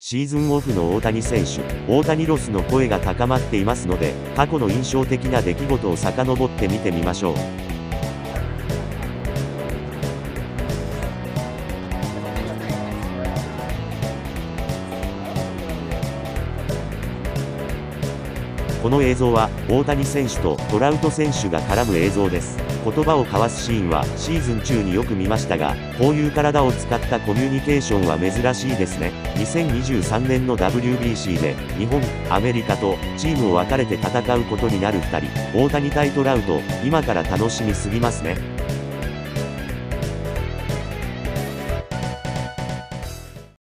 シーズンオフの大谷選手、大谷ロスの声が高まっていますので、過去の印象的な出来事を遡って見てみましょう。この映像は、大谷選手とトラウト選手が絡む映像です。言葉を交わすシーンはシーズン中によく見ましたが、こういう体を使ったコミュニケーションは珍しいですね。2023年の WBC で、日本、アメリカとチームを分かれて戦うことになる2人、大谷対トラウト、今から楽しみすぎますね。